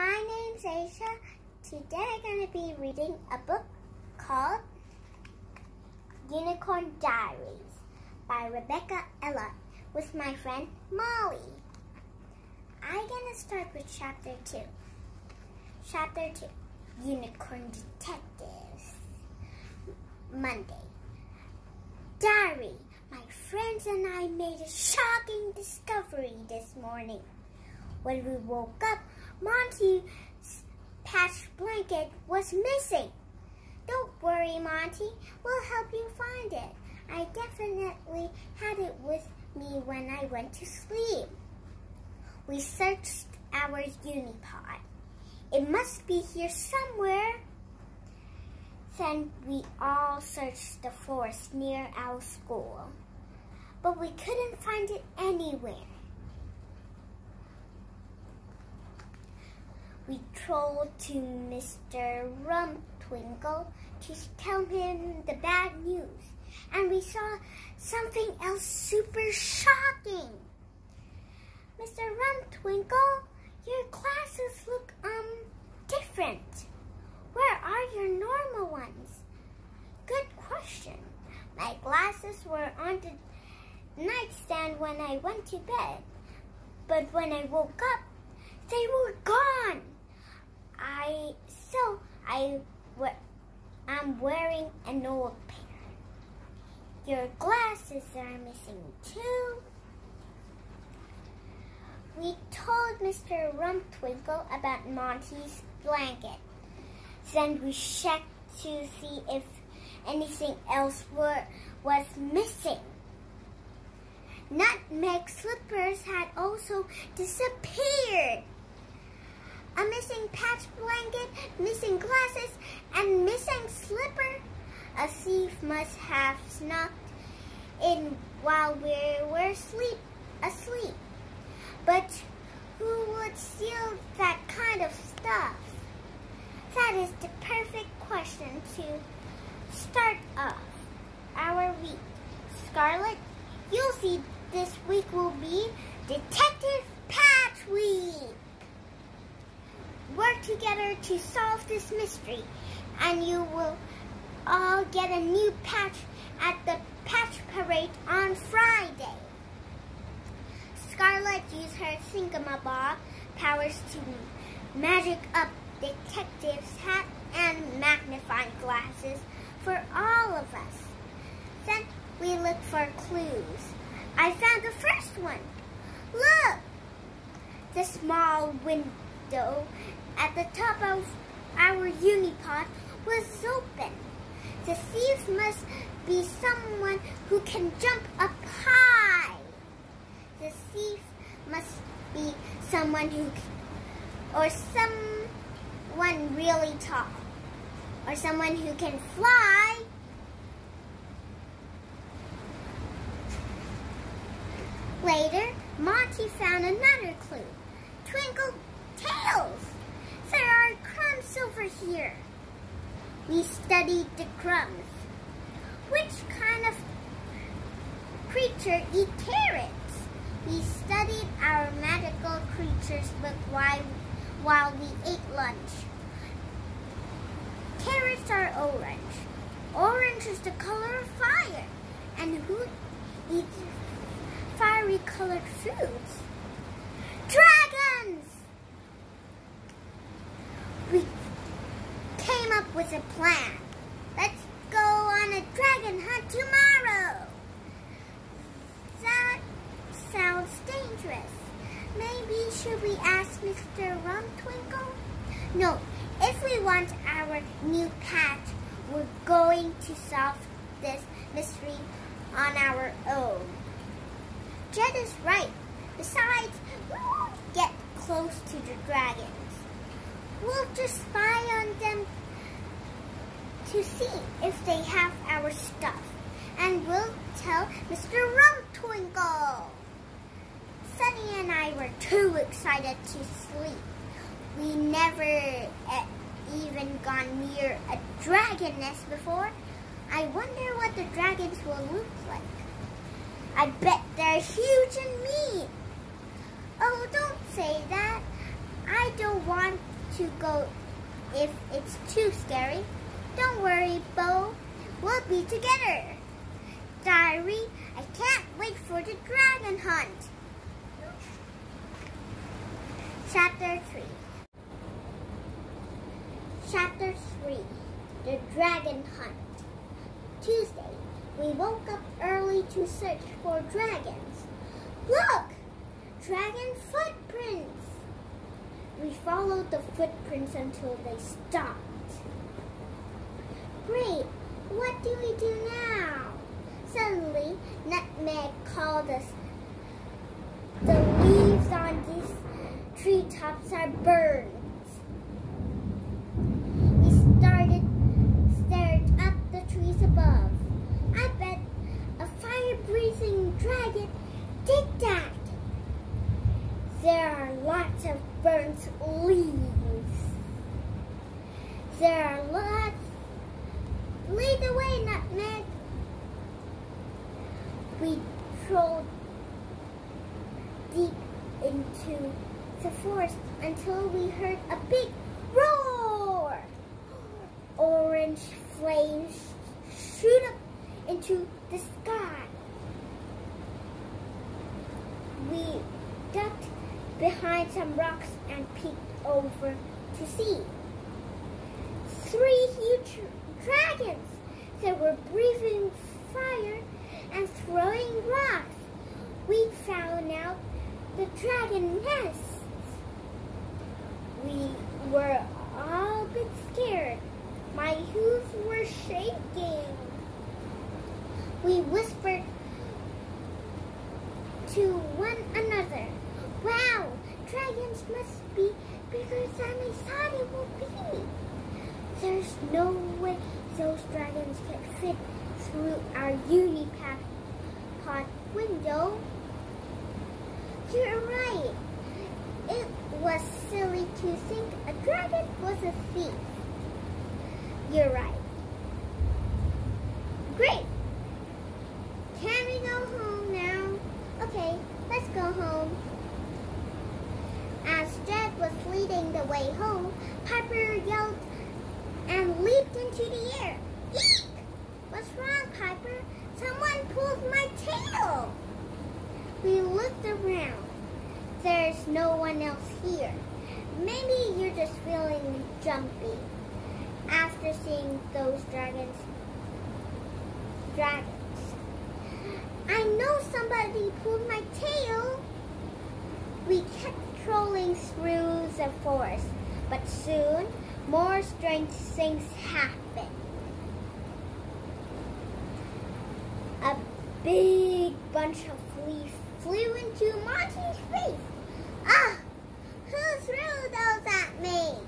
My name's Aisha. Today I'm going to be reading a book called Unicorn Diaries by Rebecca Elliott with my friend Molly. I'm going to start with chapter 2. Chapter 2 Unicorn Detectives. Monday. Diary. My friends and I made a shocking discovery this morning. When we woke up, Monty's patch blanket was missing. Don't worry, Monty. We'll help you find it. I definitely had it with me when I went to sleep. We searched our unipod. It must be here somewhere. Then we all searched the forest near our school, but we couldn't find it anywhere. We trolled to Mr. Rumtwinkle to tell him the bad news. And we saw something else super shocking. Mr. Rumtwinkle, your glasses look, um, different. Where are your normal ones? Good question. My glasses were on the nightstand when I went to bed. But when I woke up, they were gone. I so I I'm an old pair. Your glasses are missing too. We told Mr. Rumtwinkle about Monty's blanket. Then we checked to see if anything else were, was missing. Nutmeg slippers had also disappeared a missing patch blanket, missing glasses, and missing slipper. A thief must have snuck in while we were asleep. asleep. But who would steal that kind of stuff? That is the perfect question to start off our week. Scarlet, you'll see this week will be Detective Patch Week work together to solve this mystery, and you will all get a new patch at the patch parade on Friday. Scarlet used her thingamabob powers to magic up detective's hat and magnifying glasses for all of us. Then we looked for clues. I found the first one. Look! The small window at the top of our unipod was open. The thief must be someone who can jump up high. The thief must be someone who, or someone really tall, or someone who can fly. Later, Monty found another clue. Twinkle tails! There are crumbs over here. We studied the crumbs. Which kind of creature eat carrots? We studied our magical creatures book while, while we ate lunch. Carrots are orange. Orange is the color of fire. And who eats fiery colored foods? Dragons! with a plan. Let's go on a dragon hunt tomorrow. That sounds dangerous. Maybe should we ask Mr. Rumtwinkle? No, if we want our new patch, we're going to solve this mystery on our own. Jed is right. Besides, we won't get close to the dragons. We'll just spy on them to see if they have our stuff. And we'll tell Mr. Rumtwinkle. Sunny and I were too excited to sleep. We never uh, even gone near a dragon nest before. I wonder what the dragons will look like. I bet they're huge and mean. Oh, don't say that. I don't want to go if it's too scary. Don't worry, Bo. We'll be together. Diary, I can't wait for the dragon hunt. Chapter 3 Chapter 3 The Dragon Hunt Tuesday, we woke up early to search for dragons. Look! Dragon footprints! We followed the footprints until they stopped. Great! What do we do now? Suddenly, Nutmeg called us. The treetops are burned. We started, stared up the trees above. I bet a fire-breathing dragon did that. There are lots of burnt leaves. There are lots. Lead the way, Nutmeg. We trolled deep into the forest until we heard a big roar. Orange flames shoot up into the sky. We ducked behind some rocks and peeked over to see. Three huge dragons that were breathing fire and throwing rocks. We found out the dragon nests. We were all a bit scared. My hooves were shaking. We whispered to one another, Wow, dragons must be bigger than I thought it would be. There's no way those dragons can fit through our Unipack pod window. You're right. It was silly to think a dragon was a thief. You're right. Great. Can we go home now? Okay, let's go home. As Jed was leading the way home, Piper yelled and leaped into the air. Eek! What's wrong, Piper? Someone pulled my tail. We looked around. There's no one else here. Maybe you're just feeling jumpy after seeing those dragons. Dragons. I know somebody pulled my tail. We kept trolling through the forest, but soon more strange things happened. A big bunch of fleas flew into Monty's face. Ah! Who threw those at me?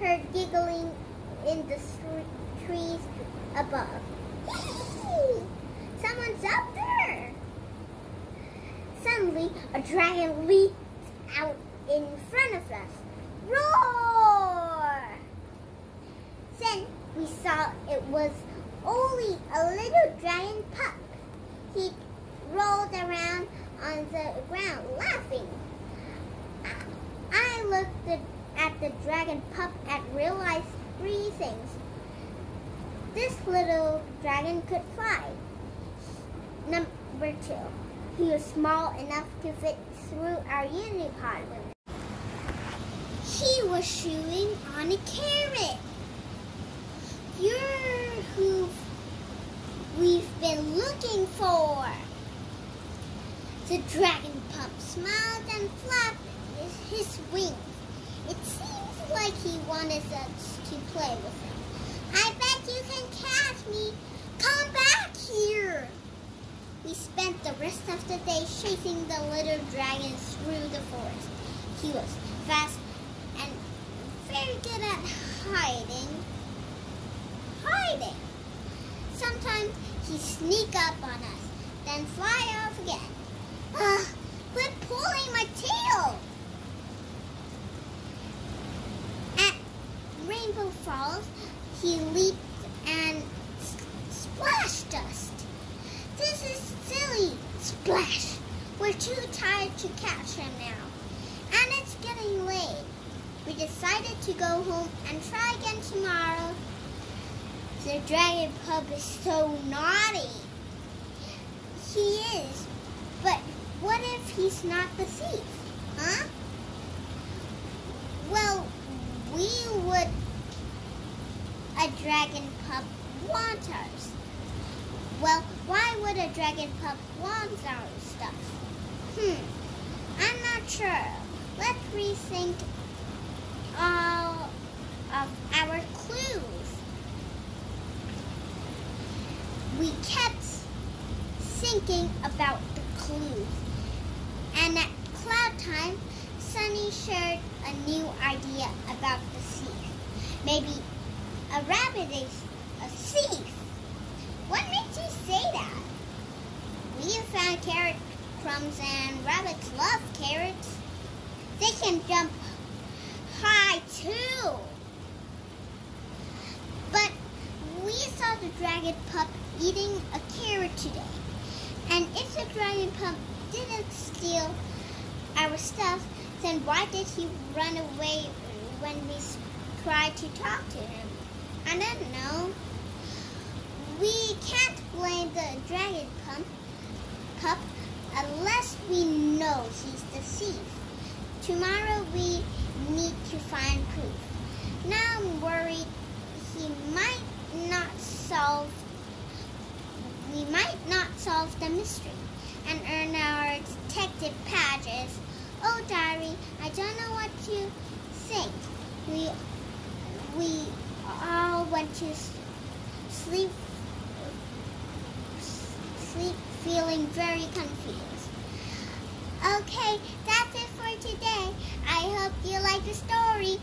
Heard giggling in the trees above. Someone's up there! Suddenly, a dragon leaped out in front of us. Roar! Then we saw it was only a little dragon pup. He rolled around on the ground laughing. I looked at the dragon pup and realized three things. This little dragon could fly. Number two, he was small enough to fit through our unipod window. He was chewing on a carrot. You're who we've been looking for. The dragon pup smiled and flapped his wings. It seems like he wanted us to play with him. I bet you can catch me. Come back here. We spent the rest of the day chasing the little dragon through the forest. He was fast and very good at hiding. Hiding. Sometimes he'd sneak up on us, then fly off again. Ah, quit pulling my tail! At Rainbow Falls, he leaped and splashed us. This is silly. Splash. We're too tired to catch him now. And it's getting late. We decided to go home and try again tomorrow. The dragon pup is so naughty. He is, but what if he's not the thief? Huh? Well, we would a dragon pup want ours? Well, why would a dragon pup want our stuff? Hmm, I'm not sure. Let's rethink all of our clues. We kept thinking about the clues. And at cloud time, Sunny shared a new idea about the thief. Maybe a rabbit is a thief. What makes you say that? We found carrot crumbs and rabbits love carrots. They can jump high too. But we saw the dragon pup eating a carrot today. And if the dragon pup didn't steal our stuff, then why did he run away when we tried to talk to him? I don't know. We can't blame the dragon pup, pup unless we know he's the thief. Tomorrow we need to find proof. Now I'm worried he might not solve we might not solve the mystery and earn our detective badges. Oh, Diary, I don't know what to think. We we all went to sleep sleep feeling very confused. Okay, that's it for today. I hope you like the story.